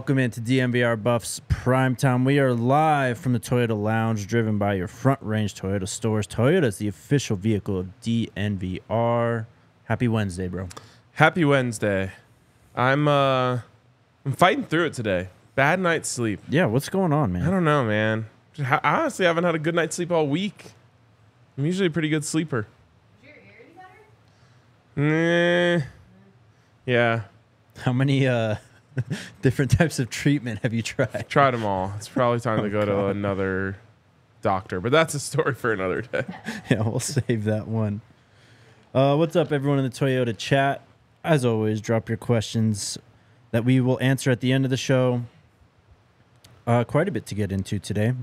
Welcome into DNVR Buffs Prime Time. We are live from the Toyota Lounge, driven by your front range Toyota stores. Toyota is the official vehicle of DNVR. Happy Wednesday, bro. Happy Wednesday. I'm uh I'm fighting through it today. Bad night's sleep. Yeah, what's going on, man? I don't know, man. Just ha- I honestly haven't had a good night's sleep all week. I'm usually a pretty good sleeper. Is your ear any better? Nah. Yeah, How many uh different types of treatment have you tried? tried them all. It's probably time to Oh, go to another doctor, but that's a story for another day. yeah, we'll save that one. Uh, what's up, everyone in the Toyota chat? As always, drop your questions that we will answer at the end of the show. Uh, quite a bit to get into today.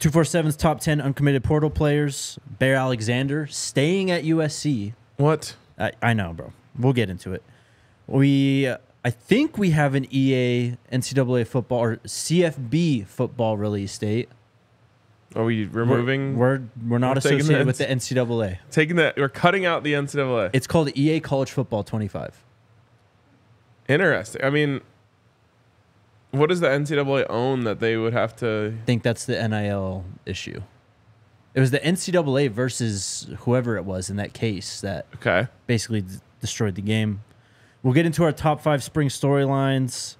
247's top 10 uncommitted portal players. Bear Alexander staying at USC. What? I, I know, bro. We'll get into it. We, uh, I think we have an EA NCAA football or CFB football release date. Are we removing? We're we're, not we're the associated with the NCAA. taking that. We're cutting out the NCAA. It's called EA College Football 25. Interesting. I mean, what does the NCAA own that they would have to? I think that's the NIL issue. It was the NCAA versus whoever it was in that case that Okay. basically d- destroyed the game. We'll get into our top five spring storylines,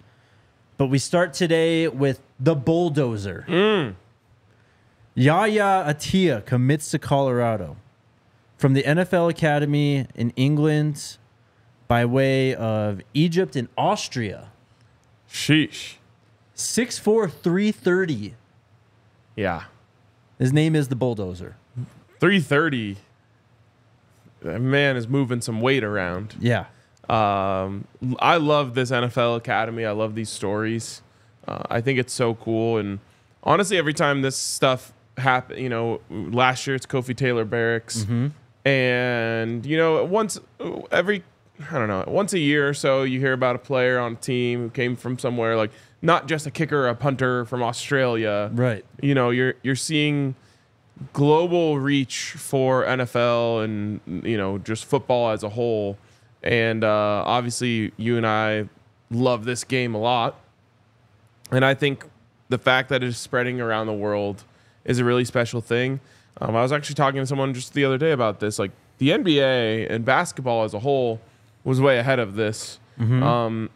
but we start today with the bulldozer. Mm. Yahya Attia commits to Colorado from the NFL Academy in England by way of Egypt and Austria. Sheesh. 6'4, 330. Yeah. His name is the bulldozer. 330. That man is moving some weight around. Yeah. Um, I love this NFL Academy. I love these stories. Uh, I think it's so cool. And honestly, every time this stuff happen, you know, last year it's Kofi Taylor Barracks, and you know, once every I don't know, once a year or so, you hear about a player on a team who came from somewhere like not just a kicker, a punter from Australia, Right. you know you're you're seeing global reach for NFL and you know just football as a whole and uh, obviously you and I love this game a lot. And I think the fact that it's spreading around the world is a really special thing. Um, I was actually talking to someone just the other day about this like the NBA and basketball as a whole was way ahead of this. Um,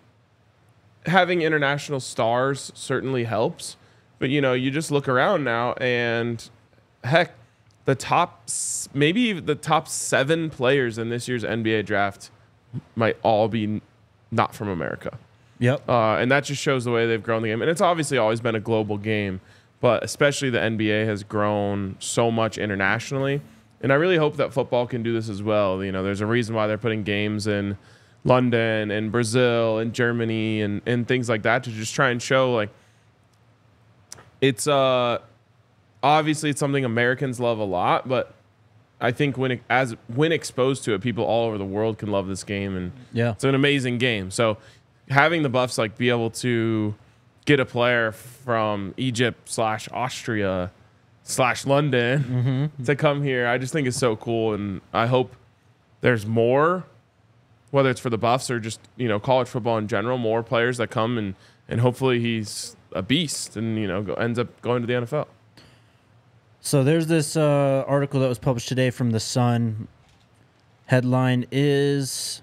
having international stars certainly helps but you know, you just look around now, and heck, the top, maybe the top seven players in this year's NBA draft might all be not from America, Yep. uh, and that just shows the way they've grown the game. And it's obviously always been a global game, but especially the NBA has grown so much internationally. And I really hope that football can do this as well. You know, there's a reason why they're putting games in London and Brazil and Germany and, and things like that to just try and show like it's uh obviously it's something Americans love a lot, but I think when it, as when exposed to it, people all over the world can love this game, and Yeah. it's an amazing game. So having the Buffs like be able to get a player from Egypt slash Austria slash London mm-hmm. to come here, I just think is so cool, and I hope there's more, whether it's for the Buffs or just you know college football in general, more players that come and and hopefully he's a beast and you know go, ends up going to the NFL. So there's this uh, article that was published today from The Sun. Headline is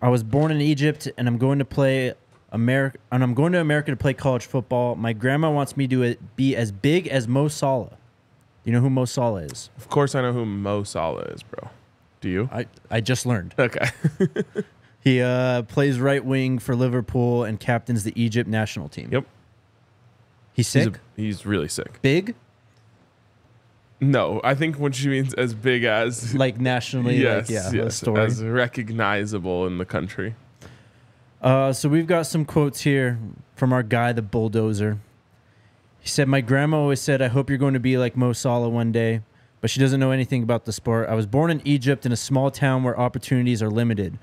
I was born in Egypt and I'm going to play America and I'm going to America to play college football. My grandma wants me to be as big as Mo Salah. You know who Mo Salah is? Of course, I know who Mo Salah is, bro. Do you? I, I just learned. Okay. He uh, plays right wing for Liverpool and captains the Egypt national team. yep. He's He's, sick, a, he's really sick. big, No, I think what she means as big as like nationally. yes, like, yeah, yes, story. as recognizable in the country. Uh, so we've got some quotes here from our guy, the bulldozer. He said, "My grandma always said, I hope you're going to be like Mo Salah one day, but she doesn't know anything about the sport. I was born in Egypt in a small town where opportunities are limited.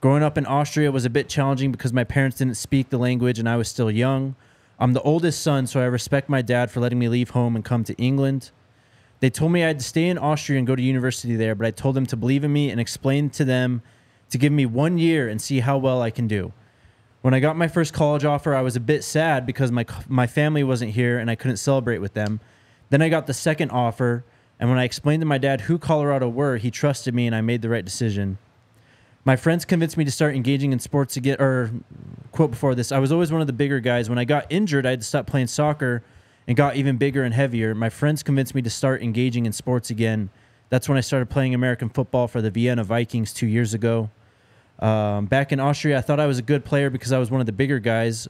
Growing up in Austria was a bit challenging because my parents didn't speak the language and I was still young. I'm the oldest son, so I respect my dad for letting me leave home and come to England. They told me I had to stay in Austria and go to university there, but I told them to believe in me and explain to them to give me one year and see how well I can do. When I got my first college offer, I was a bit sad because my my family wasn't here and I couldn't celebrate with them. Then I got the second offer, and when I explained to my dad who Colorado were, he trusted me and I made the right decision. My friends convinced me to start engaging in sports again. Or, quote before this, I was always one of the bigger guys. When I got injured, I had to stop playing soccer and got even bigger and heavier. My friends convinced me to start engaging in sports again. That's when I started playing American football for the Vienna Vikings two years ago. Um, back in Austria, I thought I was a good player because I was one of the bigger guys.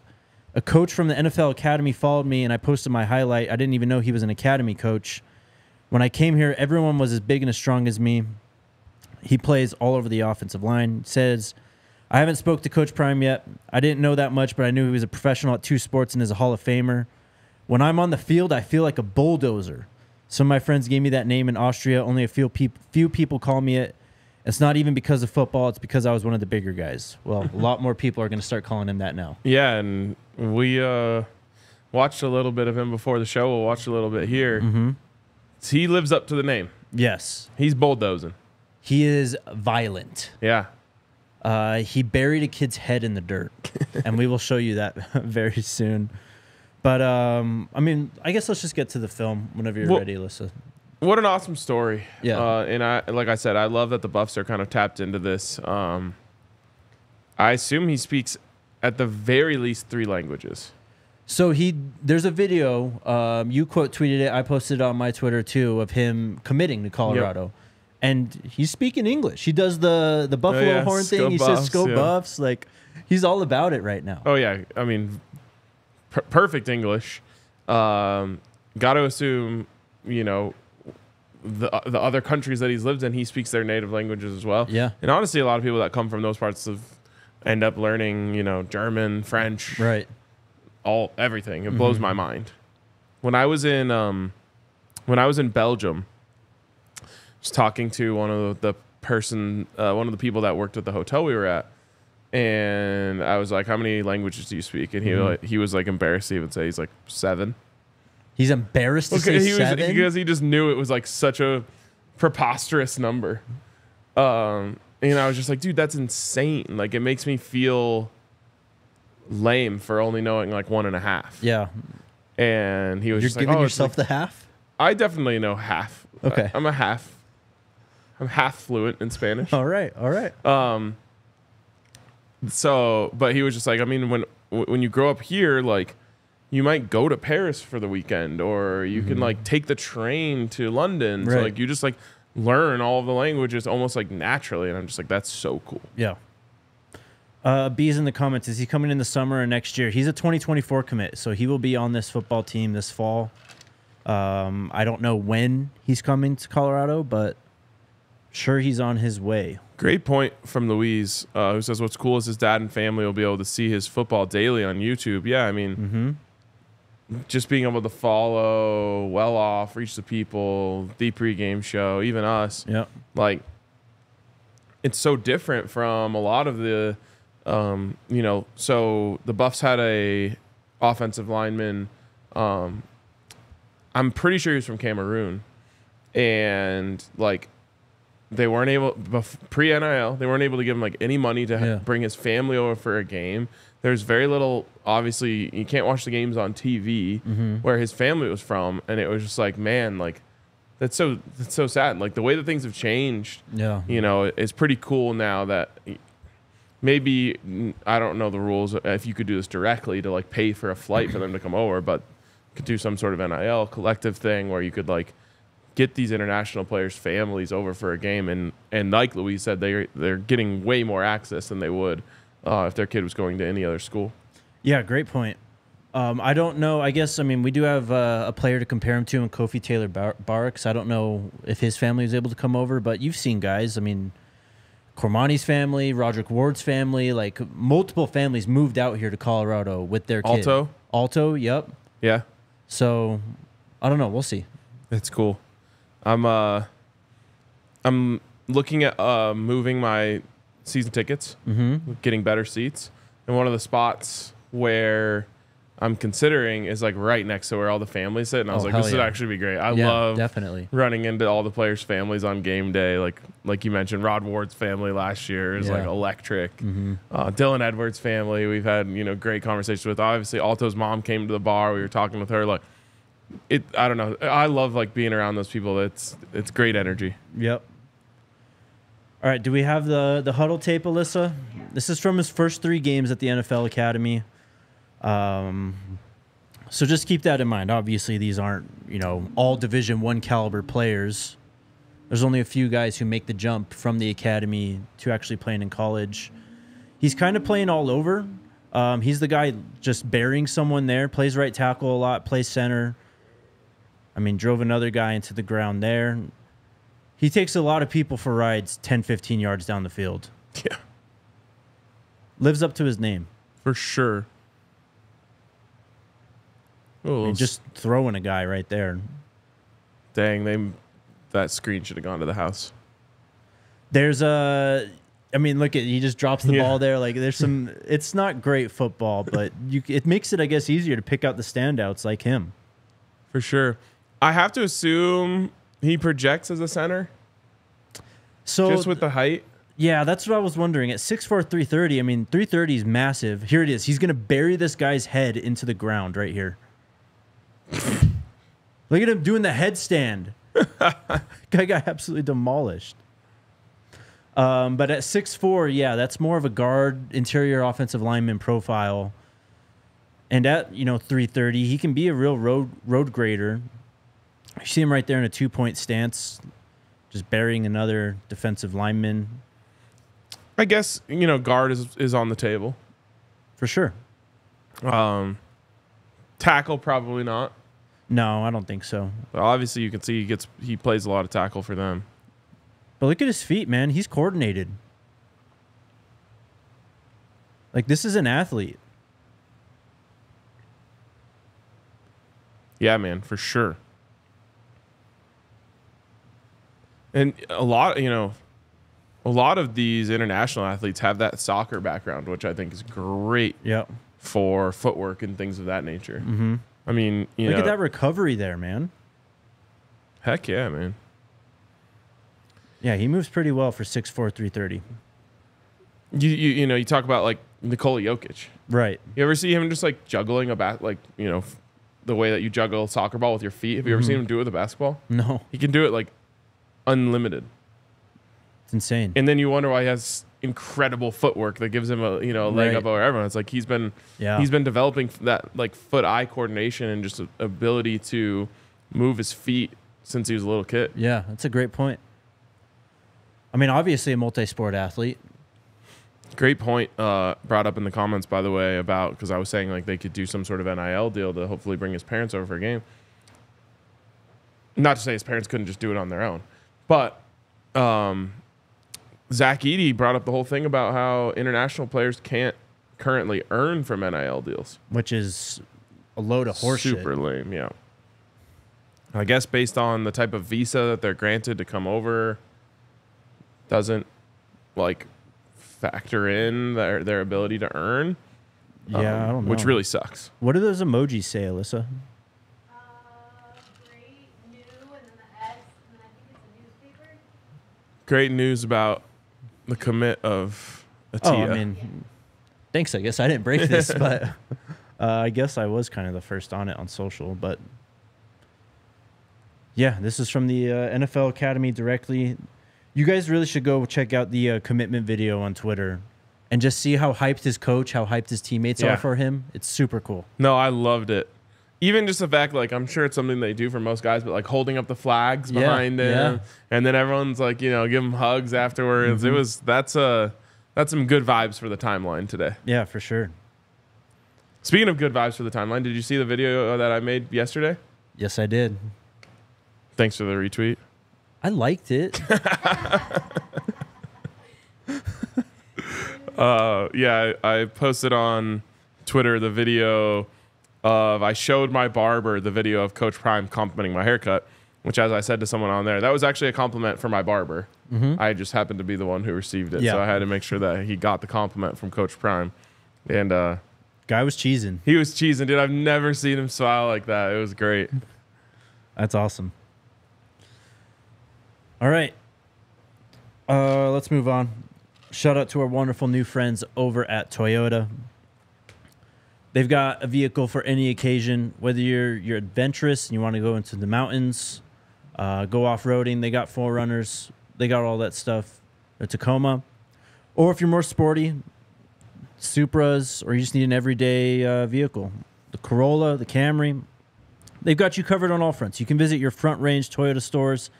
A coach from the NFL Academy followed me and I posted my highlight. I didn't even know he was an academy coach. When I came here, everyone was as big and as strong as me. He plays all over the offensive line. Says, I haven't spoke to Coach Prime yet. I didn't know that much, but I knew he was a professional at two sports and is a Hall of Famer. When I'm on the field, I feel like a bulldozer. Some of my friends gave me that name in Austria. Only a few, peop- few people call me it. It's not even because of football. It's because I was one of the bigger guys. Well, a lot more people are going to start calling him that now. Yeah, and we uh, watched a little bit of him before the show. We'll watch a little bit here. Mm-hmm. He lives up to the name. Yes, He's bulldozing. he is violent. Yeah. Uh, he buried a kid's head in the dirt, and we will show you that very soon. But um, I mean, I guess let's just get to the film whenever you're Well- ready, Alyssa. What an awesome story. Yeah. Uh, and I, like I said, I love that the Buffs are kind of tapped into this. Um, I assume he speaks at the very least three languages. So he, there's a video. Um, you quote tweeted it. I posted it on my Twitter too of him committing to Colorado, and he's speaking English. He does the the buffalo yeah, horn thing. Sco He says "Go yeah. Buffs." Like he's all about it right now. Oh yeah, I mean, per- perfect English. Um, Got to assume, you know, the the other countries that he's lived in, he speaks their native languages as well. Yeah. And honestly, a lot of people that come from those parts of end up learning, you know, German, French, Right. all everything. It blows my mind. When I was in um, when I was in Belgium, was talking to one of the person, uh, one of the people that worked at the hotel we were at, and I was like, "How many languages do you speak?" And he Mhm. like, he was like embarrassed to even say he's like seven. He's embarrassed to Okay, say he was seven. because he just knew it was like such a preposterous number. Um, and I was just like, dude, that's insane. Like, it makes me feel lame for only knowing like one and a half. yeah. And he was You're just like, giving oh, yourself like- the half. I definitely know half. Okay. I, am a half. I'm half fluent in Spanish. All right. All right. Um. So, but he was just like, I mean, when when you grow up here, like, you might go to Paris for the weekend, or you can like take the train to London. So like, you just like learn all of the languages almost like naturally, and I'm just like, that's so cool. Yeah. Uh, B's in the comments. Is he coming in the summer or next year? He's a 2024 commit, so he will be on this football team this fall. Um, I don't know when he's coming to Colorado, but sure he's on his way. Great point from Louise, uh, who says, "What's cool is his dad and family will be able to see his football daily on YouTube." Yeah, I mean, Mm-hmm. just being able to follow well off, reach the people, the pregame show, even us. Yeah, like it's so different from a lot of the um, you know so the buffs had a offensive lineman um, i'm pretty sure he was from cameroon and like they weren't able pre-nil they weren't able to give him like any money to Yeah. bring his family over for a game there's very little obviously you can't watch the games on tv Mm-hmm. where his family was from and it was just like man like that's so that's so sad like the way that things have changed Yeah. you know it's pretty cool now that maybe i don't know the rules if you could do this directly to like pay for a flight for them to come over but could do some sort of nil collective thing where you could like get these international players families over for a game and and like louise said they they're getting way more access than they would uh, if their kid was going to any other school Yeah, great point. Um, I don't know. I guess I mean we do have uh, a player to compare him to and Kofi Taylor Bar- Barks. I don't know if his family was able to come over, but you've seen guys. I mean, Cormani's family, Roderick Ward's family, like multiple families moved out here to Colorado with their kid. Alto? Alto, yep. yeah So I don't know. We'll see. It's cool. I'm uh I'm looking at uh moving my season tickets, Mm-hmm. getting better seats. And one of the spots where I'm considering is like right next to where all the families sit, and I was Oh, like, this would actually be great. I yeah, love definitely. running into all the players' families on game day. Like like you mentioned, Rod Ward's family last year is like electric. Mm-hmm. Uh, Dylan Edwards' family, we've had you know great conversations with. Obviously, Alto's mom came to the bar. We were talking with her. Like it, I don't know. I love like being around those people. It's it's great energy. Yep. All right. Do we have the the huddle tape, Alyssa? This is from his first three games at the NFL Academy. Um, so just keep that in mind. Obviously, these aren't you know all Division One caliber players. There's only a few guys who make the jump from the academy to actually playing in college. He's kind of playing all over. Um, he's the guy just burying someone there. Plays right tackle a lot. Plays center. I mean, drove another guy into the ground there. He takes a lot of people for rides 10, 15 yards down the field. Yeah, Lives up to his name. for sure. Oh, I mean, just throwing a guy right there. dang, they that screen should have gone to the house. There's a, I mean, look at he just drops the Yeah. ball there. Like there's some. It's not great football, but you it makes it, I guess, easier to pick out the standouts like him. For sure. I have to assume he projects as a center So just with the height. yeah, that's what I was wondering. At 6'4", 330, I mean, 330 is massive. Here it is. He's gonna bury this guy's head into the ground right here. Look at him doing the headstand. Guy got absolutely demolished. Um, but at 6'4", yeah, that's more of a guard, interior offensive lineman profile. And at, you know, 330, he can be a real road road grader. You see him right there in a two-point stance, just burying another defensive lineman I guess you know guard is is on the table. for sure. Um, tackle probably not. No, I don't think so. But obviously, you can see he gets he plays a lot of tackle for them. But look at his feet, man. He's coordinated. Like this is an athlete. Yeah, man, for sure. And a lot, you know, a lot of these international athletes have that soccer background, which I think is great for footwork and things of that nature. Mm-hmm. I mean, you Look know, at that recovery there, man. heck yeah, man. Yeah, he moves pretty well for 6'4", 330. You, you you know, you talk about like Nikola Jokic. Right. You ever see him just like juggling a bat, like you know, the way that you juggle a soccer ball with your feet? Have you ever seen him do it with a basketball? No, He can do it like unlimited. it's insane. And then you wonder why he has incredible footwork that gives him a you know a leg Right. up over everyone. It's like he's been Yeah. he's been developing that like foot eye coordination and just ability to move his feet since he was a little kid. yeah, that's a great point. I mean, obviously a multi-sport athlete. Great point uh, brought up in the comments by the way about because I was saying like they could do some sort of NIL deal to hopefully bring his parents over for a game. Not to say his parents couldn't just do it on their own, but um, Zach Eady brought up the whole thing about how international players can't currently earn from NIL deals. which is a load of horseshit. Super lame, yeah. I guess based on the type of visa that they're granted to come over, doesn't like factor in their their ability to earn. Yeah, um, I don't know. Which really sucks. What do those emojis say, Alyssa? Uh, great, new, and then the S, and then I think it's a newspaper. Great news about the commit of Attia. Oh. I mean, thanks. I guess I didn't break this, but uh, I guess I was kind of the first on it on social. But yeah, this is from the uh, NFL Academy directly. You guys really should go check out the uh, commitment video on Twitter and just see how hyped his coach, how hyped his teammates Yeah. are for him. It's super cool. no, I loved it. Even just the fact, like, I'm sure it's something they do for most guys, but like holding up the flags Yeah, behind him, yeah. and then everyone's like, you know, give them hugs afterwards. Mm-hmm. It was that's uh that's some good vibes for the timeline today. Yeah, for sure. Speaking of good vibes for the timeline, did you see the video that I made yesterday? Yes, I did. Thanks for the retweet. I liked it. Uh, yeah, I, I posted on Twitter the video of I showed my barber the video of Coach Prime complimenting my haircut, which, as I said to someone on there, that was actually a compliment for my barber. I just happened to be the one who received it, Yeah. so I had to make sure that he got the compliment from Coach Prime. And uh, Guy was cheesing. He was cheesing, dude. I've never seen him smile like that. It was great. That's awesome. All right. Uh, let's move on. Shout out to our wonderful new friends over at Toyota. They've got a vehicle for any occasion, whether you're you're adventurous and you want to go into the mountains, uh, go off roading. They got 4Runners. They got all that stuff. A Tacoma, or if you're more sporty, Supras, or you just need an everyday uh, vehicle, the Corolla, the Camry. They've got you covered on all fronts. You can visit your front range Toyota stores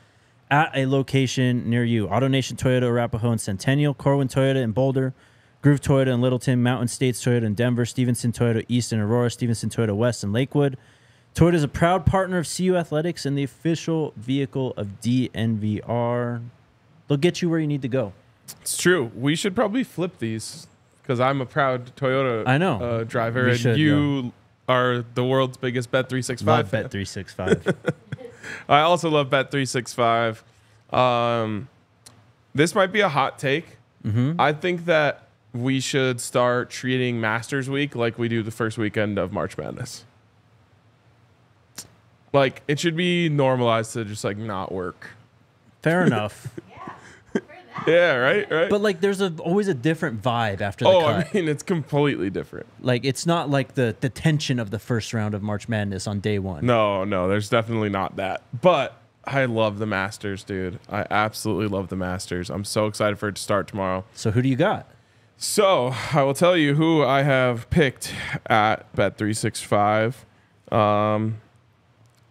at a location near you. AutoNation Toyota, Arapahoe and Centennial, Corwin Toyota in Boulder, Groove Toyota in Littleton, Mountain States Toyota in Denver, Stevinson Toyota East in Aurora, Stevinson Toyota West in Lakewood. Toyota is a proud partner of CU Athletics and the official vehicle of DNVR. They'll get you where you need to go. It's true. We should probably flip these because I'm a proud Toyota I know. uh, driver, We and should, you are the world's biggest Bet three six Love. Bet three six five. I also love Bet three six five. Um, this might be a hot take. mm-hmm. I think that we should start treating Masters Week like we do the first weekend of March Madness. Like it should be normalized to just like not work. Fair enough. Yeah. Yeah, right, right. But like, there's a, always a different vibe after the oh, cut. I mean, it's completely different. like, it's not like the the tension of the first round of March Madness on day one. No, no, there's definitely not that. But I love the Masters, dude. I absolutely love the Masters. I'm so excited for it to start tomorrow. So who do you got? So I will tell you who I have picked at Bet365. Um,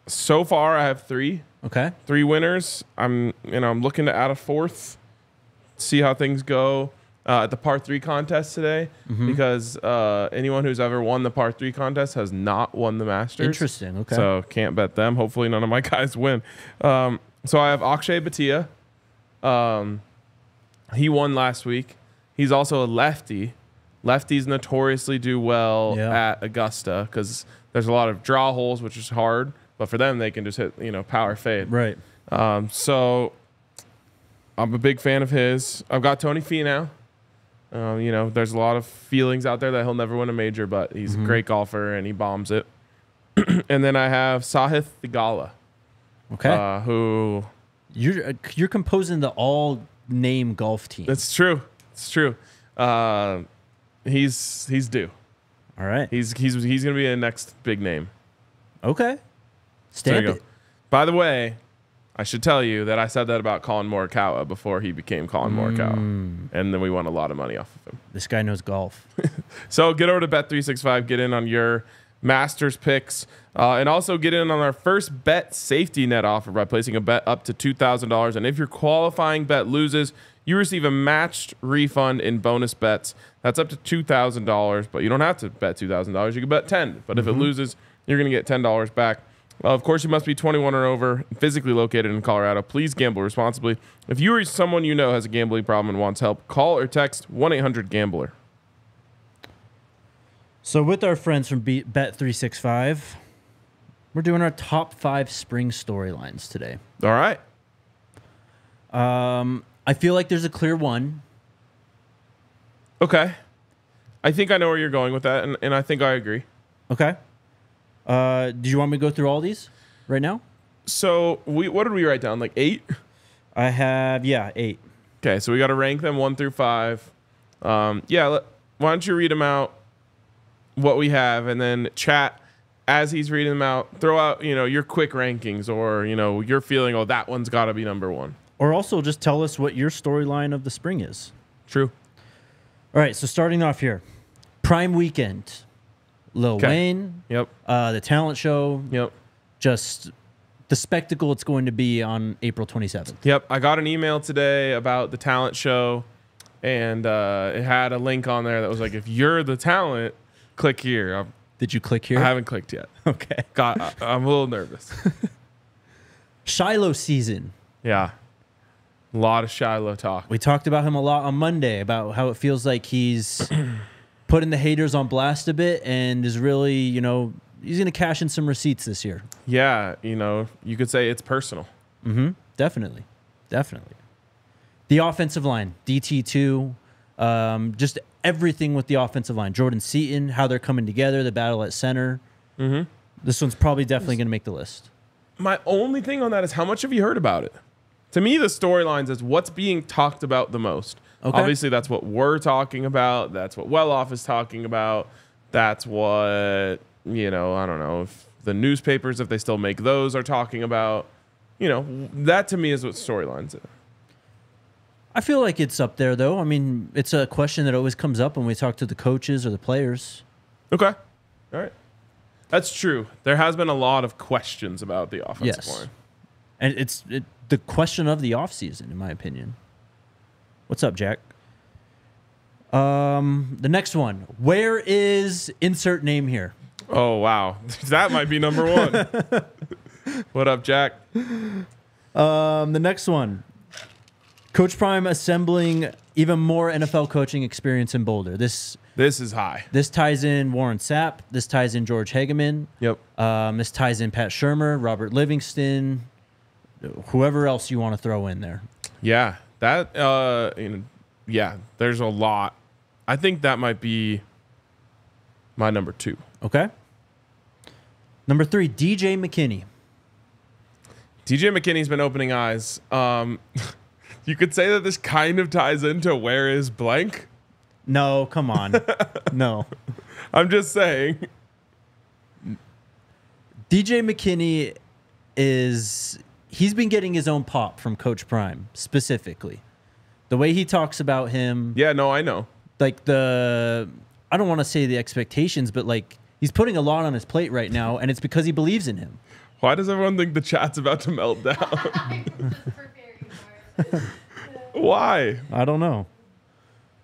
so far, I have three, Okay. three winners. I'm, you know, I'm looking to add a fourth. See how things go uh, at the par three contest today, Mm-hmm. because uh, anyone who's ever won the par three contest has not won the Masters. Interesting. Okay. So can't bet them. Hopefully none of my guys win. Um, so I have Akshay Bhatia. Um, he won last week. He's also a lefty. Lefties notoriously do well Yeah. at Augusta because there's a lot of draw holes, which is hard. But for them, they can just hit you know power fade. right. Um, so I'm a big fan of his. I've got Tony Finau. Um, you know, there's a lot of feelings out there that he'll never win a major, but he's Mhm. a great golfer and he bombs it. and then I have Sahith Theegala, Okay. uh, who you're uh, you're composing the all name golf team. That's true, it's true. Uh, he's he's due. all right. He's he's he's gonna be a next big name. Okay. There Stamp you go. it. By the way, I should tell you that I said that about Collin Morikawa before he became Collin Morikawa, Mm, and then we won a lot of money off of him. this guy knows golf. So get over to Bet365, get in on your Masters picks, uh, and also get in on our first bet safety net offer by placing a bet up to $2,000. And if your qualifying bet loses, you receive a matched refund in bonus bets. That's up to $2,000, but you don't have to bet $2,000. You can bet 10 But if it loses, you're going to get $10 back. Uh, of course, you must be 21 or over, physically located in Colorado. Please gamble responsibly. If you or someone you know has a gambling problem and wants help, call or text 1 800 Gambler. So with our friends from Bet three six five, we're doing our top five spring storylines today. All right. Um, I feel like there's a clear one. Okay. I think I know where you're going with that, and, and I think I agree. Okay. Uh, do you want me to go through all these right now? So we what did we write down? Like eight? I have yeah eight. Okay, so we got to rank them one through five. Um, yeah, let, why don't you read them out? What we have, and then chat as he's reading them out. Throw out you know your quick rankings, or you know your feeling. Oh, that one's got to be number one. Or also just tell us what your storyline of the spring is. True. All right, so starting off here, Prime Weekend, Lil Okay. Wayne, Yep. uh, the talent show, Yep. just the spectacle it's going to be on April 27th. Yep. I got an email today about the talent show, and uh, it had a link on there that was like, if you're the talent, click here. I'm, Did you click here? I haven't clicked yet. okay. Got. I- I'm a little nervous. Shilo season. Yeah. A lot of Shilo talk. We talked about him a lot on Monday about how it feels like he's putting the haters on blast a bit and is really, you know, he's going to cash in some receipts this year. Yeah, you know, you could say it's personal. Mm-hmm. Definitely. Definitely. The offensive line, DT2, Um, just everything with the offensive line. Jordan Seaton, how they're coming together, the battle at center. Mm-hmm. This one's probably definitely going to make the list. My only thing on that is how much have you heard about it? To me, the storylines is what's being talked about the most. Okay. Obviously, that's what we're talking about. That's what Well Off is talking about. That's what you know. I don't know if the newspapers, if they still make those, are talking about. You know, that to me is what storylines are. I feel like it's up there, though. I mean, it's a question that always comes up when we talk to the coaches or the players. Okay. All right. That's true. There has been a lot of questions about the offensive Yes. line. And it's it, the question of the offseason, in my opinion. What's up, Jack? Um, the next one. Where is insert name here? Oh wow, that might be number one. what up, Jack? Um, the next one. Coach Prime assembling even more NFL coaching experience in Boulder. This This is high. this ties in Warren Sapp. This ties in George Hageman. Yep. Um, this ties in Pat Shurmur, Robert Livingston, whoever else you want to throw in there. Yeah, that. Uh, you know, yeah. There's a lot. I think that might be my number two. Okay. Number three, DJ McKinney. DJ McKinney's been opening eyes. Um, you could say that this kind of ties into where is blank. No, come on. no. I'm just saying. DJ McKinney is he's been getting his own pop from Coach Prime specifically. The way he talks about him, Yeah, no, I know. like the I don't want to say the expectations, but like he's putting a lot on his plate right now, and it's because he believes in him. Why does everyone think the chat's about to melt down? I'm just preparing for it. Why? I don't know.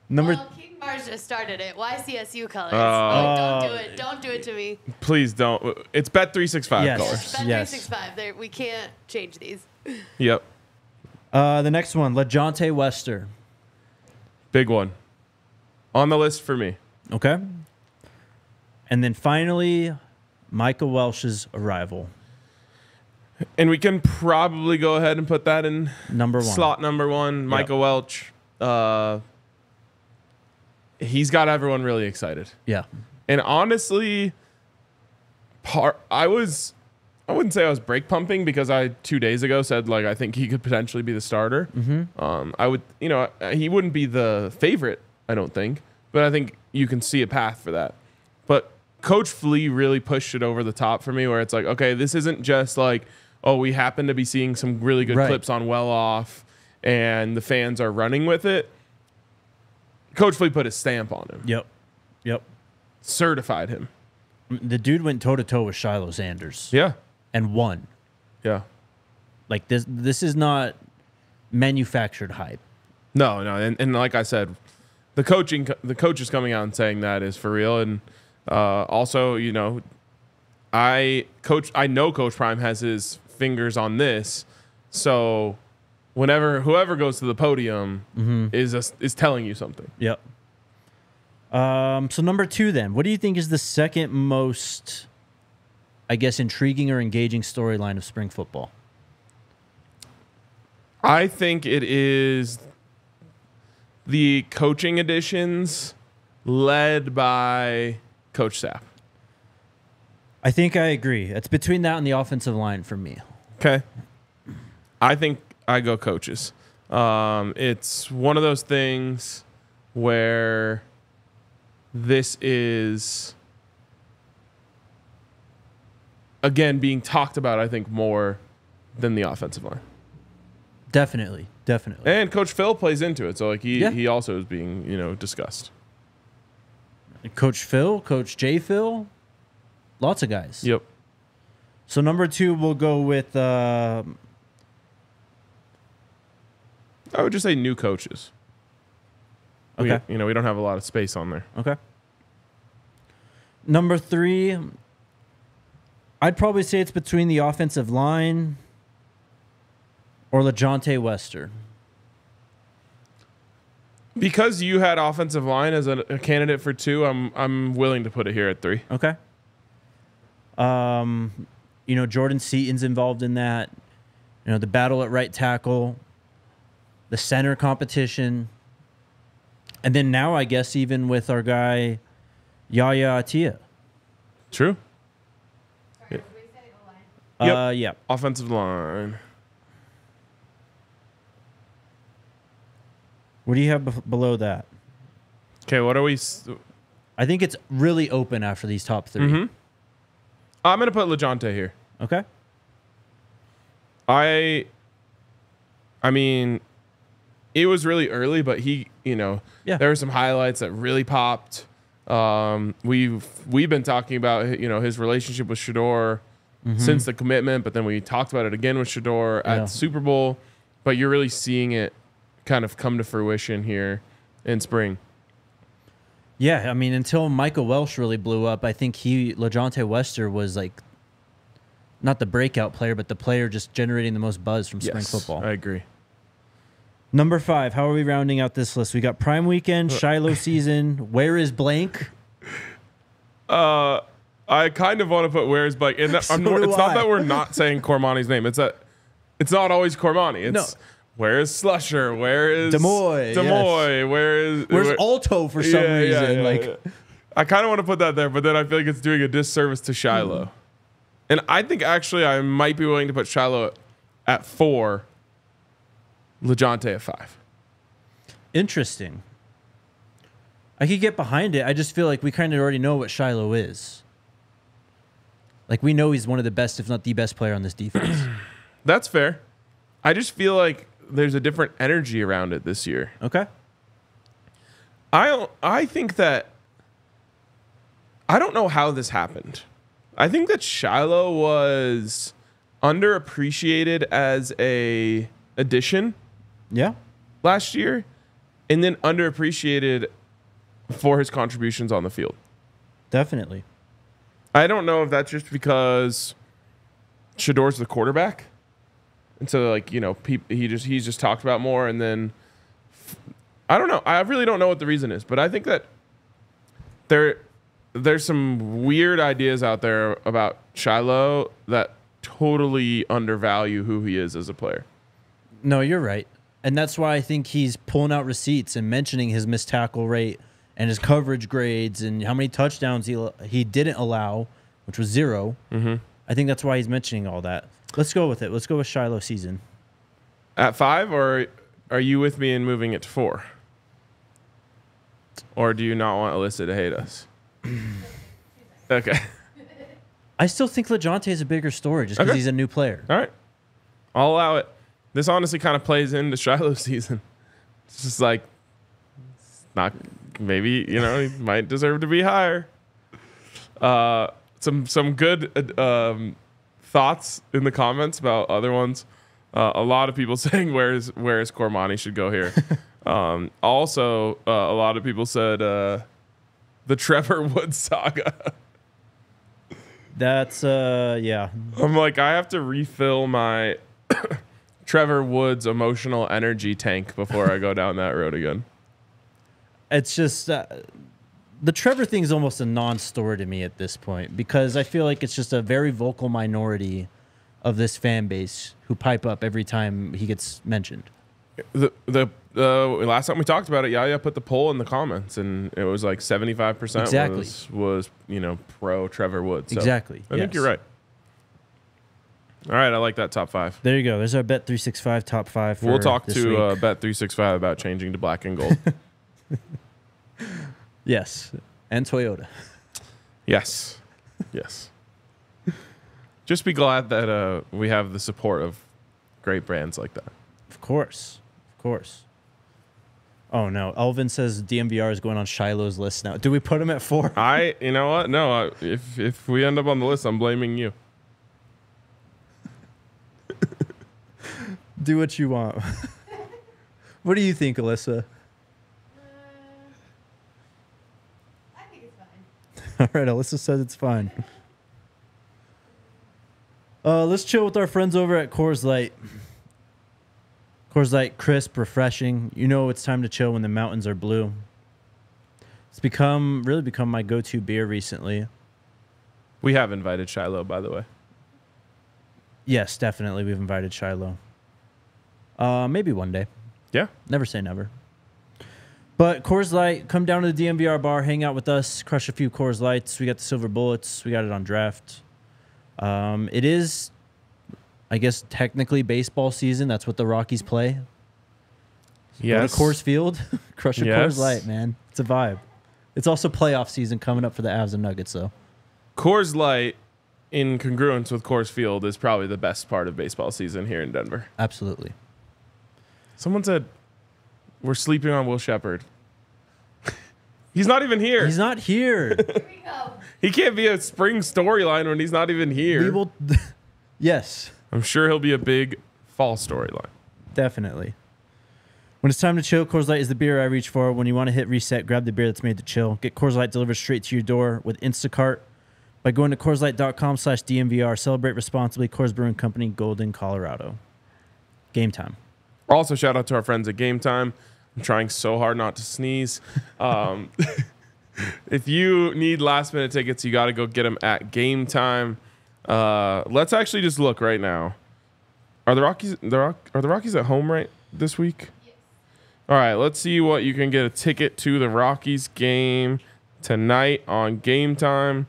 Number well, King Mars just started it. Why CSU colors? Oh. Don't do it. Don't do it to me. Please don't. It's bet three six five Yes. colors. Bet Yes. 365. There, we can't change these. Yep, uh, the next one, LaJohntay Wester. big one on the list for me. Okay. And then finally, Michael Welsh's arrival, And we can probably go ahead and put that in number one. slot number one. Michael Welch. Uh, he's got everyone really excited. Yeah. And honestly, part I was I wouldn't say I was brake pumping because I two days ago said like I think he could potentially be the starter. Mm-hmm. Um, I would you know he wouldn't be the favorite I don't think, but I think you can see a path for that. But Coach Flea really pushed it over the top for me, where it's like okay, this isn't just like oh we happen to be seeing some really good Right. clips on well off, and the fans are running with it. Coach Flea put his stamp on him, Yep. Yep. certified him. The dude went toe to toe with Shilo Sanders Yeah. and won. Yeah. Like this this is not manufactured hype. No, no, and, and like I said, the coaching, the coach is coming out and saying that is for real, and uh, also, you know, I coach, I know Coach Prime has his fingers on this, so whenever whoever goes to the podium is a, is telling you something. Yep. Um, so number two then, what do you think is the second most I guess intriguing or engaging storyline of spring football? I think it is the coaching additions led by Coach Sapp. I think I agree. It's between that and the offensive line for me. Okay. I think I go coaches. Um, it's one of those things where this is again being talked about. I think more than the offensive line, Definitely. Definitely. and Coach Phil plays into it. So like he Yeah. he also is being you know discussed. Coach Phil, Coach J Phil, lots of guys. Yep. So number two, we'll go with uh, I would just say new coaches. We- Okay. you know we don't have a lot of space on there. okay. Number three, I'd probably say it's between the offensive line or LaJohntay Wester. Because you had offensive line as a, a candidate for two, I'm I'm willing to put it here at three. Okay. Um, you know, Jordan Seaton's involved in that. You know, the battle at right tackle, the center competition, And then now I guess even with our guy Yahya Attia. True. Sorry, what did we say? O-line. Yep. Uh yeah. Offensive line. What do you have bef- below that? Okay, what are we? s- I think it's really open after these top 3 Mhm. I'm gonna put LaJohntay here. Okay. I. I mean, it was really early, but he, you know, Yeah. there were some highlights that really popped. Um, we've we've been talking about you know his relationship with Shedeur since the commitment, but then we talked about it again with Shedeur Yeah. at Super Bowl. But you're really seeing it kind of come to fruition here in spring. Yeah, I mean, until Michael Welsh really blew up, I think he LaJohntay Wester was like not the breakout player, but the player just generating the most buzz from spring Yes, football. I agree. Number five, how are we rounding out this list? We got Prime Weekend, Shilo season. Where is blank? Uh, I kind of want to put where's blank. And that- So it's not that we're not saying Cormani's name. It's that it's not always Cormani. It's No. where is Slusher? Where is Demoy, yes. Demoy? Where is Where's where- Alto for some Yeah, reason? yeah, like, yeah. I kind of want to put that there, but then I feel like it's doing a disservice to Shilo. Hmm. And I think actually I might be willing to put Shilo at four, LaJohntay at five. interesting. I could get behind it. I just feel like we kind of already know what Shilo is. Like we know he's one of the best, if not the best player on this defense. That's fair. I just feel like there's a different energy around it this year. okay. I don't, I think that I don't know how this happened. I think that Shilo was underappreciated as a addition Yeah. last year and then underappreciated for his contributions on the field. Definitely. I don't know if that's just because Shedeur's the quarterback. And so like, you know, peop he just he's just talked about more and then I don't know. I really don't know what the reason is, but I think that there there's some weird ideas out there about Shilo that totally undervalue who he is as a player. No, you're right. And that's why I think he's pulling out receipts and mentioning his missed tackle rate and his coverage grades and how many touchdowns he he didn't allow, which was 0 Mm-hmm. I think that's why he's mentioning all that. Let's go with it. Let's go with Shilo season. At 5 or are you with me in moving it to 4? Or do you not want Alyssa to hate us? okay. I still think LaJohntay is a bigger story just because Okay. he's a new player. All right. I'll allow it. This honestly kind of plays into Shilo season. It's just like, it's not maybe, you know, he might deserve to be higher. Uh, some some good uh, um, thoughts in the comments about other ones. Uh, a lot of people saying where's where's Cormani should go here. um, also, uh, a lot of people said uh, the Trevor Woods saga. That's uh yeah. I'm like, I have to refill my Trevor Woods emotional energy tank before I go down that road again. It's just uh, the Trevor thing is almost a non-story to me at this point because I feel like it's just a very vocal minority of this fan base who pipe up every time he gets mentioned. The the uh, last time we talked about it, Yaya put the poll in the comments, and it was like 75 percent Exactly. was was you know pro Trevor Woods. So Exactly, I think you're right. All right, I like that top five. There you go. There's our bet 365 top 5 for we'll talk this to week. uh, Bet three six five about changing to black and gold. yes. And Toyota. yes, yes. Just be glad that uh, we have the support of great brands like that. Of course. Of course. Oh no. Elvin says DNVR is going on Shilo's list now. Do we put him at 4? I, you know what? No, I, if if we end up on the list, I'm blaming you. Do what you want. what do you think, Alyssa? Uh, I think it's fine. All right, Alyssa says it's fine. Uh, let's chill with our friends over at Coors Light. Coors Light, crisp, refreshing. You know it's time to chill when the mountains are blue. It's become really become my go-to beer recently. We have invited Shilo, by the way. Yes, definitely, we've invited Shilo. Uh, maybe one day. Yeah. Never say never. But Coors Light, come down to the DNVR bar, hang out with us, crush a few Coors Lights. We got the silver bullets. We got it on draft. Um, it is, I guess, technically baseball season. That's what the Rockies play. Yes. Go to Coors Field, crush a Yes. Coors Light, man. It's a vibe. It's also playoff season coming up for the Avs and Nuggets, though. Coors Light, in congruence with Coors Field, is probably the best part of baseball season here in Denver. Absolutely. Someone said we're sleeping on Will Shepard. he's not even here. He's not here. Here we go. he can't be a spring storyline when he's not even here. we will. yes, I'm sure he'll be a big fall storyline. definitely. When it's time to chill, Coors Light is the beer I reach for. When you want to hit reset, grab the beer that's made to chill. Get Coors Light delivered straight to your door with Instacart by going to CoorsLight.com slash DNVR. Celebrate responsibly. Coors Brewing Company, Golden, Colorado. Game time. Also, shout out to our friends at Game Time. I'm trying so hard not to sneeze. Um, if you need last minute tickets, you got to go get them at Game Time. Uh, let's actually just look right now. Are the Rockies the Rock, are the Rockies at home right this week? Yes. All right, let's see what you can get a ticket to the Rockies game tonight on Game Time.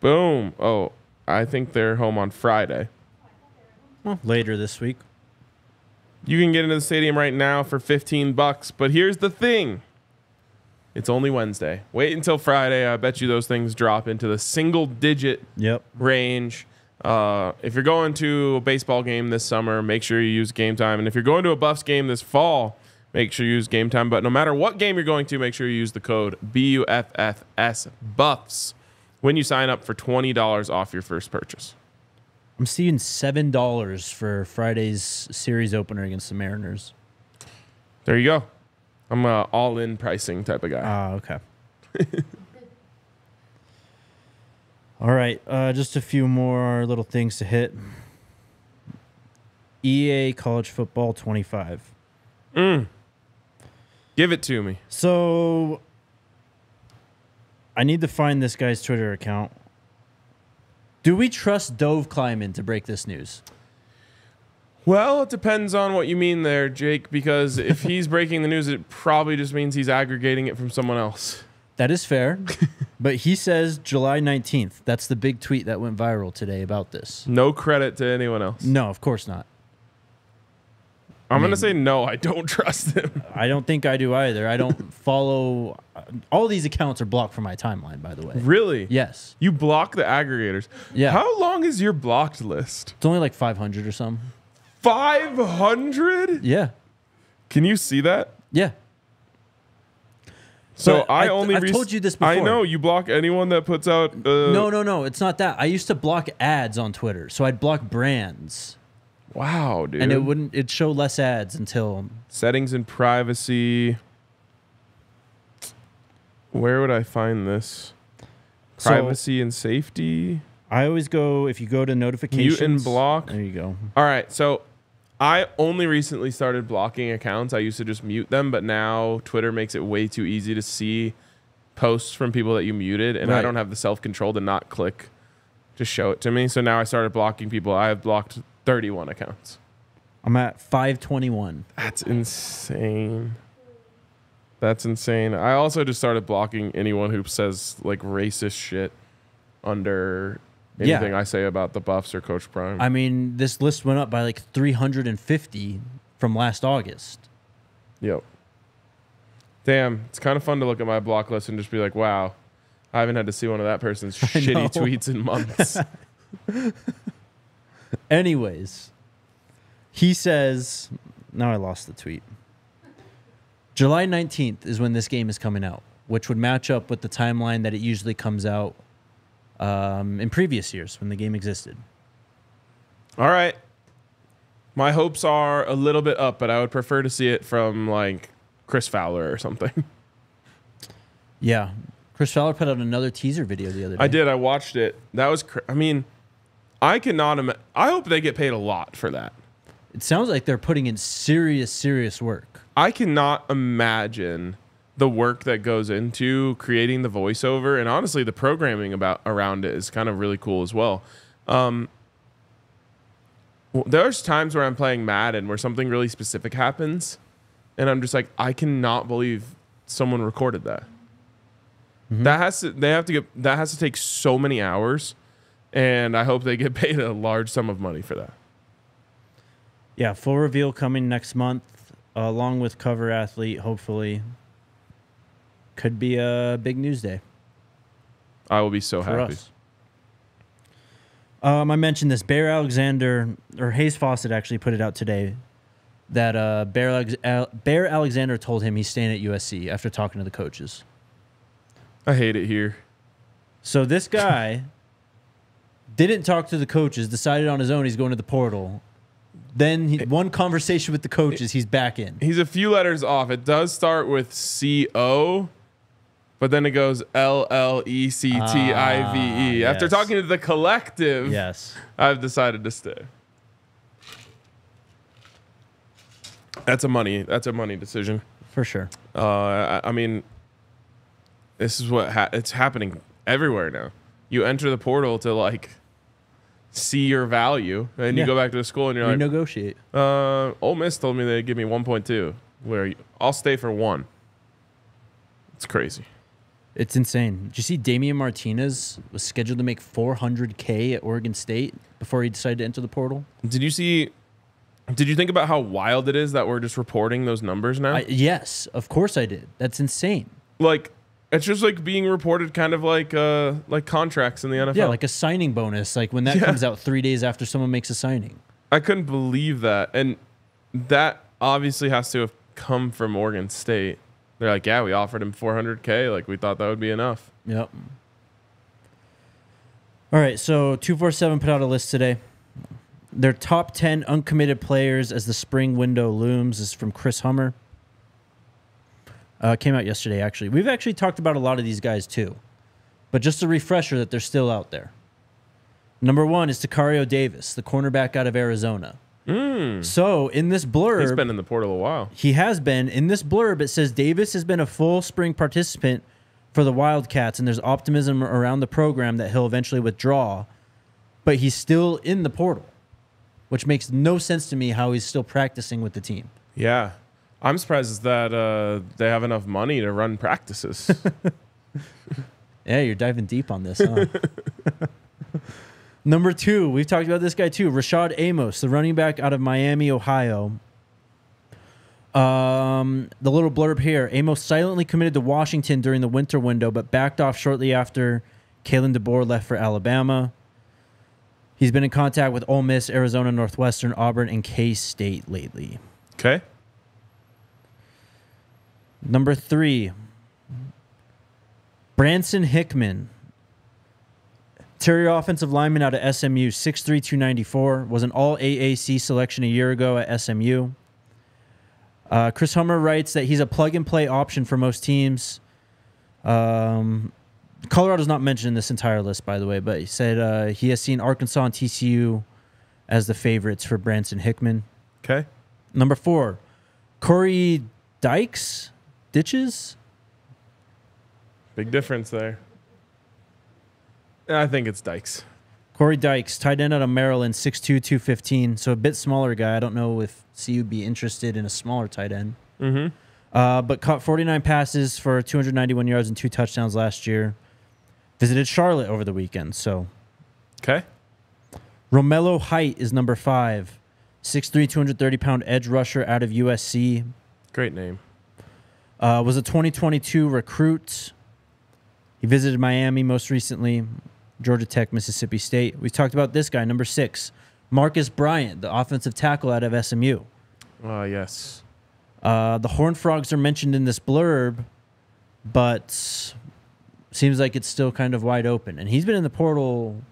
Boom. Oh, I think they're home on Friday. Well, later this week. You can get into the stadium right now for 15 bucks, but here's the thing. It's only Wednesday. Wait until Friday. I bet you those things drop into the single digit Yep. range. Uh, if you're going to a baseball game this summer, make sure you use game time. And if you're going to a Buffs game this fall, make sure you use game time. But no matter what game you're going to, make sure you use the code BUFFS Buffs when you sign up for $20 off your first purchase. I'm seeing seven dollars for Friday's series opener against the Mariners. There you go. I'm a all in pricing type of guy. Ah, okay. All right, uh, just a few more little things to hit. EA College Football 25. Give it to me. So I need to find this guy's Twitter account. Do we trust Dov Kleiman to break this news? Well, it depends on what you mean there, Jake, because if he's breaking the news, it probably just means he's aggregating it from someone else. That is fair. but he says July 19th. That's the big tweet that went viral today about this. No credit to anyone else. No, of course not. I'm going to say no, I don't trust them. I don't think I do either. I don't follow. All these accounts are blocked from my timeline, by the way. really? Yes. You block the aggregators. Yeah. How long is your blocked list? It's only like 500 or something. 500? Yeah. Can you see that? Yeah. So But I, I- only I've told you this before. I know you block anyone that puts out uh, No, no, no. It's not that. I used to block ads on Twitter. So I'd block brands. Wow, dude. And it wouldn't, it'd show less ads until. Settings and privacy. Where would I find this? So- Privacy and safety. I always go, if you go to notifications. Mute and block. There you go. All right, so I only recently started blocking accounts. I used to just mute them, but now Twitter makes it way too easy to see posts from people that you muted, and I don't have the self control to not click to show it to me. So now I started blocking people. I have blocked 31 accounts. I'm at 521. That's insane. That's insane. I also just started blocking anyone who says like racist shit under Yeah. anything I say about the Buffs or Coach Prime. I mean, this list went up by like 350 from last August. Yep. Damn, it's kind of fun to look at my block list and just be like, wow, I haven't had to see one of that person's shitty know. tweets in months. Anyways, he says, now I lost the tweet. July 19th is when this game is coming out, which would match up with the timeline that it usually comes out um, in previous years when the game existed. All right. My hopes are a little bit up, but I would prefer to see it from like Chris Fowler or something. Yeah. Chris Fowler put out another teaser video the other day. I did. I watched it. That was. Cr- I mean, I cannot. Ima- I hope they get paid a lot for that. It sounds like they're putting in serious, serious work. I cannot imagine the work that goes into creating the voiceover and honestly the programming about around it is kind of really cool as well. Um, well, there's times where I'm playing Madden where something really specific happens, and I'm just like, I cannot believe someone recorded that. That has to. They have to get. That has to take so many hours, and I hope they get paid a large sum of money for that. Yeah, full reveal coming next month, uh, along with cover athlete. Hopefully, could be a big news day I will be so happy. us. Um, I mentioned this. Bear Alexander or Hayes Fawcett actually put it out today that uh, Bear, Alex- Al- Bear Alexander told him he's staying at USC after talking to the coaches. I hate it here. So this guy didn't talk to the coaches. Decided on his own he's going to the portal. Then he, one conversation with the coaches, he's back in. He's a few letters off. It does start with C O, but then it goes L L E C T I V E. Ah, After yes. talking to the collective, Yes. I've decided to stay. That's a money. That's a money decision. For sure. Uh, I, I mean, this is what ha- it's happening everywhere now. You enter the portal to like see your value, and you go back to the school, and you're like, Renegotiate. uh, Ole Miss told me they'd give me 1.2. Where I'll stay for one. It's crazy. It's insane. Did you see Damien Martinez was scheduled to make 400K at Oregon State before he decided to enter the portal? Did you see? Did you think about how wild it is that we're just reporting those numbers now? I, yes, of course I did. That's insane. like, it's just like being reported, kind of like uh like contracts in the NFL. Yeah, like a signing bonus, like when that Yeah. comes out three days after someone makes a signing. I couldn't believe that, and that obviously has to have come from Oregon State. They're like, yeah, we offered him 400k. Like we thought that would be enough. Yep. All right, so 247 put out a list today. Their top 10 uncommitted players as the spring window looms is from Chris Hummer. Uh, came out yesterday, actually. We've actually talked about a lot of these guys too, but just a refresher that they're still out there. Number one is Tacario Davis, the cornerback out of Arizona. So in this blurb, He's been in the portal a while. he has been. In this blurb, it says Davis has been a full spring participant for the Wildcats, and there's optimism around the program that he'll eventually withdraw, but he's still in the portal, which makes no sense to me how he's still practicing with the team. Yeah, I'm surprised that uh, they have enough money to run practices. Yeah, you're diving deep on this, huh? Number two, we've talked about this guy too, Rashad Amos, the running back out of Miami, Ohio. Um, the little blurb here: Amos silently committed to Washington during the winter window, but backed off shortly after Kalen DeBoer left for Alabama. He's been in contact with Ole Miss, Arizona, Northwestern, Auburn, and K State lately. okay, Number three, Branson Hickman. Interior offensive lineman out of SMU, 6'3, 294. Was an all AAC selection a year ago at SMU. Uh, Chris Hummer writes that he's a plug and play option for most teams. Um, Colorado's not mentioned in this entire list, by the way, but he said uh, he has seen Arkansas and TCU as the favorites for Branson Hickman. okay. Number four, Corey Dykes, Ditches. Big difference there. I think it's Dykes. Corey Dykes, tight end out of Maryland, 6'2", 215. So a bit smaller guy. I don't know if CU would be interested in a smaller tight end. Mm-hmm. Uh, but caught 49 passes for 291 yards and two touchdowns last year. Visited Charlotte over the weekend. So Okay. Romello Height is number five. 6'3", 230 pound edge rusher out of USC. Great name. Uh, was a 2022 recruit. He visited Miami most recently, Georgia Tech, Mississippi State. We talked about this guy, number six, Marcus Bryant, the offensive tackle out of SMU. Ah, yes. Uh, the Horned Frogs are mentioned in this blurb, but seems like it's still kind of wide open. And he's been in the portal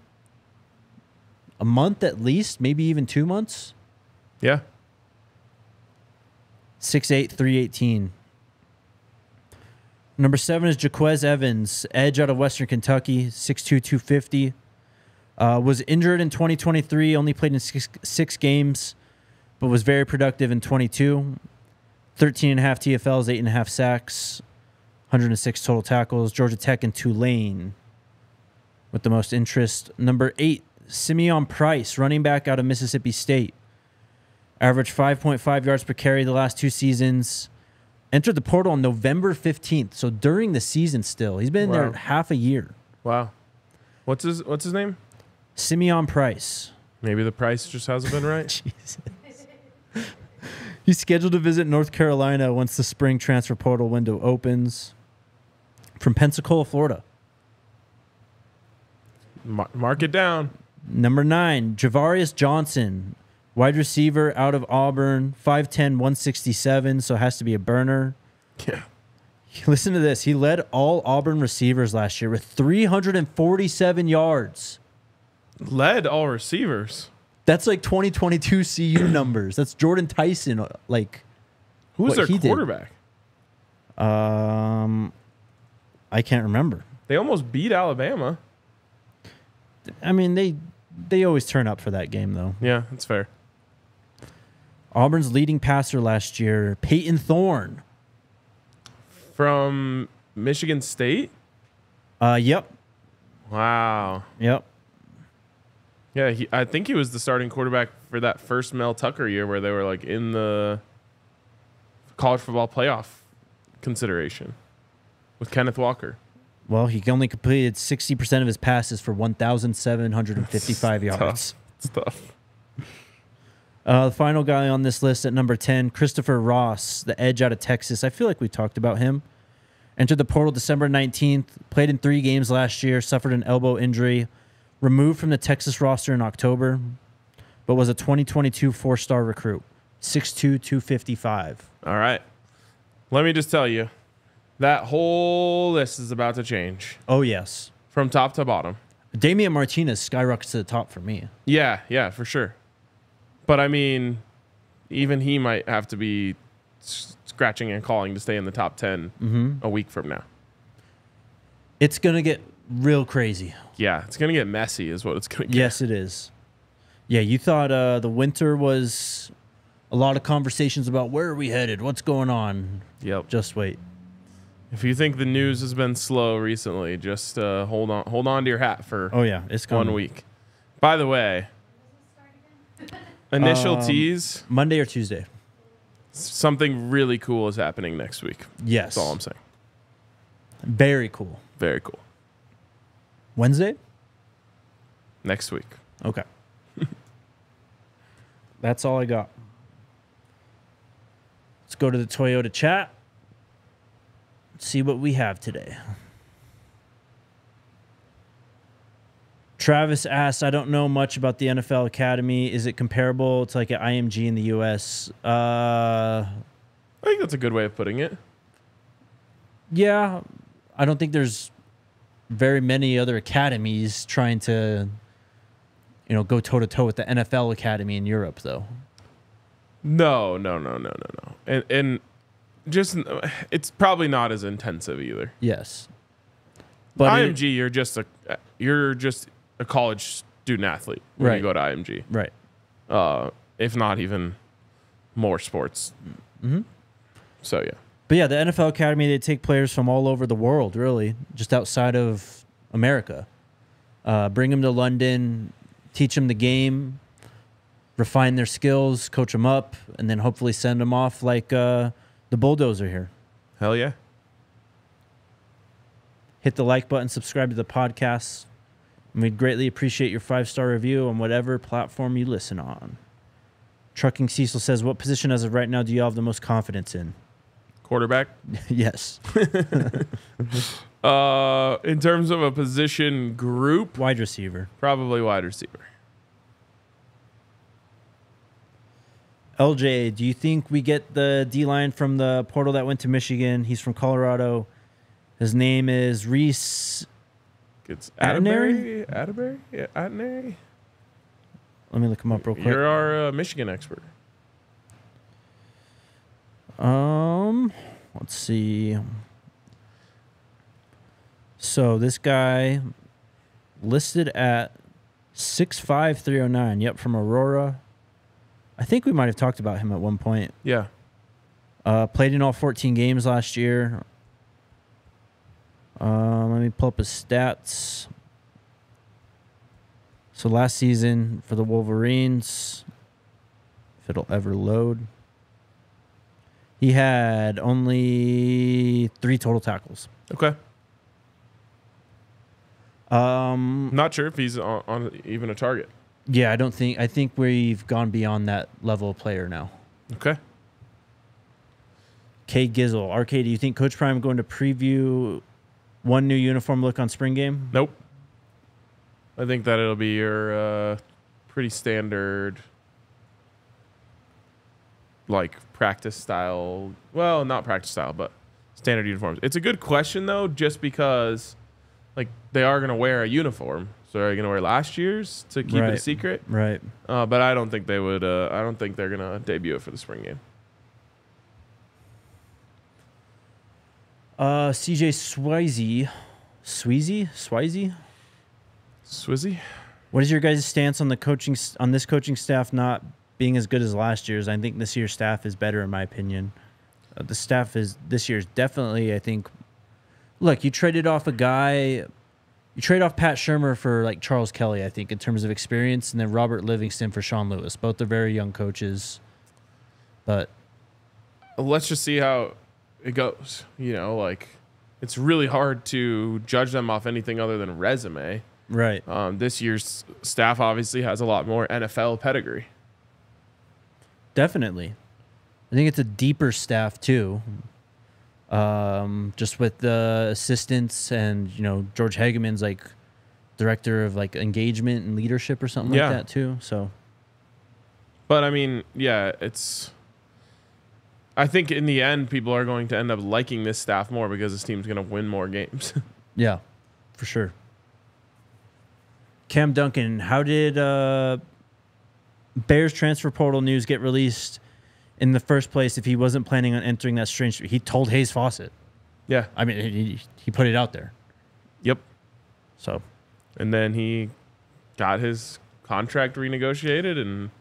a month at least, maybe even two months. Yeah. 6'8", 318. Number seven is Jaquez Evans, edge out of Western Kentucky, 6'2", 250. Uh, was injured in 2023, only played in six, six games, but was very productive in 22. 13 and a half TFLs, eight and a half sacks, 106 total tackles. Georgia Tech and Tulane with the most interest. Number eight, Simeon Price, running back out of Mississippi State. Averaged 5.5 yards per carry the last two seasons. Entered the portal on November 15th. So during the season still. He's been there half a year. Wow. What's his What's his name? Simeon Price. Maybe the price just hasn't been right. Jesus. He's scheduled to visit North Carolina once the spring transfer portal window opens. From Pensacola, Florida. Mark it down. Number nine, Javarius Johnson, wide receiver out of Auburn, 5'10, 167, so it has to be a burner. Yeah. Listen to this. He led all Auburn receivers last year with 347 yards. Led all receivers. That's like 2022 CU numbers. That's Jordyn Tyson. Like, Who's their he did. quarterback? um, I can't remember. They almost beat Alabama. I mean, they they always turn up for that game though. Yeah, that's fair. Auburn's leading passer last year, Payton Thorne. From Michigan State. Uh, yep, Wow. yep. Yeah, he, I think he was the starting quarterback for that first Mel Tucker year where they were like in the college football playoff consideration with Kenneth Walker. Well, he only completed 60% of his passes for 1,755 yards. It's tough. Uh, the final guy on this list at number 10, Christopher Ross, the edge out of Texas. I feel like we talked about him. Entered the portal December 19th, played in three games last year, suffered an elbow injury, removed from the Texas roster in October, but was a 2022 four star recruit. 6'2, 255. All right. Let me just tell you that whole list is about to change Oh, yes. from top to bottom. Damien Martinez skyrockets to the top for me. Yeah, yeah, for sure. But I mean, even he might have to be scratching and calling to stay in the top 10 a week from now. It's going to get real crazy. Yeah, it's going to get messy, is what it's going to get. Yes, it is. Yeah, you thought uh, the winter was a lot of conversations about where are we headed, what's going on. Yep. Just wait. If you think the news has been slow recently, just uh, hold on, hold on to your hat for Oh yeah, it's coming. one week. By the way, initial Um, tease: Monday or Tuesday. something really cool is happening next week. Yes. That's all I'm saying. Very cool. Very cool. Wednesday. Next week. Okay. That's all I got. Let's go to the Toyota chat. See what we have today. Travis asks, I don't know much about the NFL Academy. Is it comparable to like an IMG in the US? Uh, I think that's a good way of putting it. yeah. I don't think there's very many other academies trying to, you know, go toe to toe with the NFL Academy in Europe, though. No, no, no, no, no, no. And and just it's probably not as intensive either. Yes. But it- IMG, you're just a you're just a college student athlete when Right. you go to IMG. right. Uh, if not even more sports. Mhm. So yeah, But yeah, the NFL Academy, they take players from all over the world, really, just outside of America. Uh, bring them to London, teach them the game, refine their skills, coach them up, and then hopefully send them off like uh, the bulldozer here. hell yeah. Hit the like button, subscribe to the podcast. And we'd greatly appreciate your five star review on whatever platform you listen on. Trucking Cecil says, What position as of right now do you all have the most confidence in? Quarterback. yes. Uh, in terms of a position group, Wide receiver. probably wide receiver. LJ, do you think we get the D line from the portal that went to Michigan? He's from Colorado. His name is Reese. It's? Atterbury. Atterbury. Yeah, Attenary. Let me look him up real quick. You're our uh, Michigan expert. Um, let's see. So this guy listed at six five three oh nine. Yep, from Aurora. I think we might have talked about him at one point. Yeah. Uh, played in all 14 games last year. Um, let me pull up his stats. So last season for the Wolverines, if it'll ever load, He had only three total tackles. Okay. Um, not sure if he's on, on even a target. yeah, I don't think. I think we've gone beyond that level of player now. Okay. K Gizzle, RK, do you think Coach Prime going to preview one new uniform look on spring game? Nope. I think that it'll be your uh, pretty standard, like practice style. Well, not practice style, but standard uniforms. It's a good question though, just because, like, they are gonna wear a uniform. So are you gonna wear last year's to keep it a secret? Right. Uh, but I don't think they would. Uh, I don't think they're gonna debut it for the spring game. Uh, CJ Swazy, Sweezy, Swazy. Swizzy. What is your guys' stance on the coaching on this coaching staff not being as good as last year's? I think this year's staff is better, in my opinion. Uh, the staff is this year's definitely. I think. Look, you traded off a guy. You trade off Pat Shurmur for like Charles Kelly, I think, in terms of experience, and then Robert Livingston for Sean Lewis. Both are very young coaches, but let's just see how it goes. You know, like it's really hard to judge them off anything other than resume. right. Um, this year's staff obviously has a lot more NFL pedigree. Definitely. I think it's a deeper staff too. Um, just with the assistants and you know George Hageman's like director of like engagement and leadership or something Yeah. like that too. So But I mean, yeah, it's. I think in the end, people are going to end up liking this staff more because this team's going to win more games. yeah, for sure. Cam Duncan, how did uh, Bears transfer portal news get released in the first place if he wasn't planning on entering that strange? He told Hayes Fawcett. yeah. I mean, he, he put it out there. Yep. So And then he got his contract renegotiated, and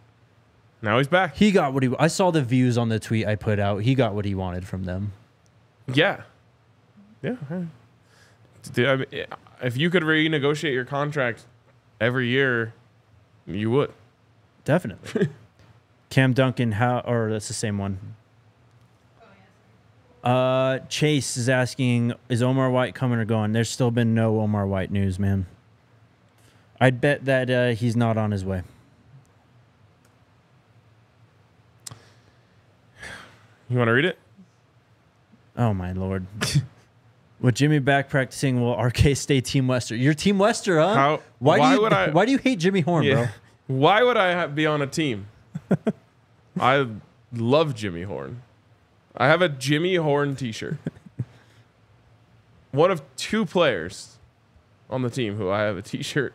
now he's back. He got what he. I saw the views on the tweet I put out. He got what he wanted from them. Yeah. Yeah. hey. Dude, I mean, if you could renegotiate your contract every year, you would. Definitely. Cam Duncan, how? Or that's the same one. Uh, Chase is asking, is Omar White coming or going? There's still been no Omar White news, man. I'd bet that uh, he's not on his way. You want to read it? Oh my lord. With Jimmy back practicing, will RK stay Team Wester? You're Team Wester, huh? How- why, why do you, would I- Why do you hate Jimmy Horn, bro? Why would I be on a team? I love Jimmy Horn. I have a Jimmy Horn T-shirt. One of two players on the team who I have a T-shirt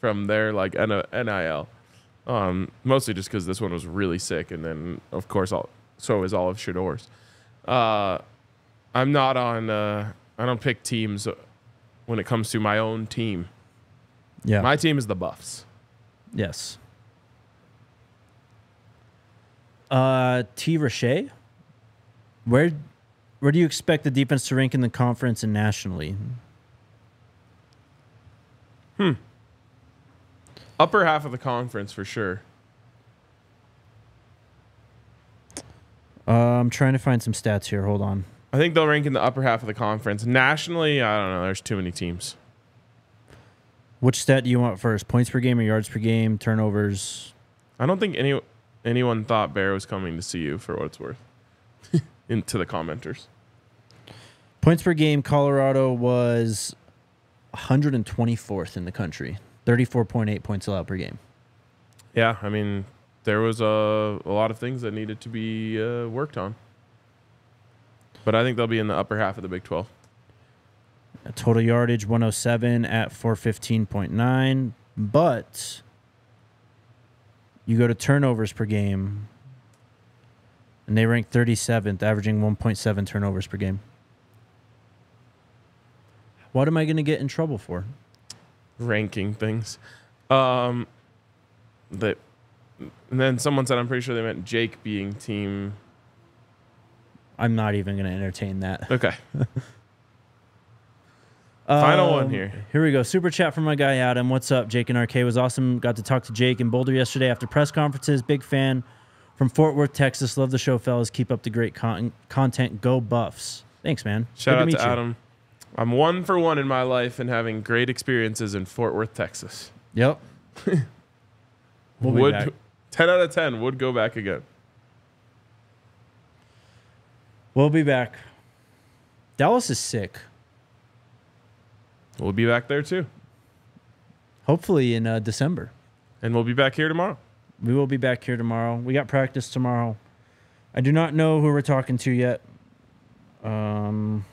from their like NIL. Um, mostly just because this one was really sick, and then of course all, so is all of Shedeur's. Uh, I'm not on. Uh, I don't pick teams when it comes to my own team. Yeah. My team is the Buffs. Yes. Uh, T. Roche, where where do you expect the defense to rank in the conference and nationally? Hmm. Upper half of the conference for sure. Uh, I'm trying to find some stats here. Hold on. I think they'll rank in the upper half of the conference. Nationally, I don't know. There's too many teams. Which stat do you want first? Points per game or yards per game? Turnovers? I don't think any anyone thought Bear was coming to CU for what it's worth. Into the commenters. Points per game. Colorado was 124th in the country. 34.8 points allowed per game. Yeah, I mean, there was a, a lot of things that needed to be uh, worked on. But I think they'll be in the upper half of the Big 12. A total yardage 107 at 415.9. But you go to turnovers per game, and they rank 37th, averaging 1.7 turnovers per game. What am I going to get in trouble for? ranking things. Um, that, and then someone said, I'm pretty sure they meant Jake being team. I'm not even going to entertain that. Okay. Final one Um, here. Here we go. Super chat from my guy Adam. What's up? Jake and RK was awesome. Got to talk to Jake in Boulder yesterday after press conferences. Big fan. from Fort Worth, Texas. Love the show, fellas. Keep up the great con- content. Go Buffs. Thanks, man. Shout Good out meet to you. Adam. I'm one for one in my life and having great experiences in Fort Worth, Texas. Yep. We'll be would back. 10 out of 10 would go back again. We'll be back. Dallas is sick. We'll be back there too. Hopefully in uh, December. And we'll be back here tomorrow. We will be back here tomorrow. We got practice tomorrow. I do not know who we're talking to yet. Um,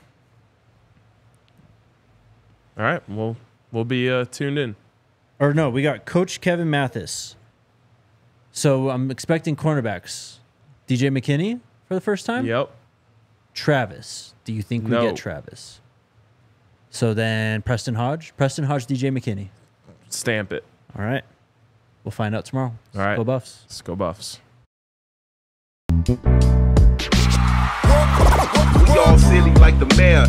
All right. We'll we'll be uh, tuned in. or no, we got Coach Kevin Mathis. So I'm expecting cornerbacks. DJ McKinney for the first time. Yep. Travis. Do you think we No. get Travis? So then Preston Hodge, Preston Hodge, DJ McKinney. Stamp it. All right, we'll find out tomorrow. All right. go Buffs. Let's go Buffs. We all silly like the mayor.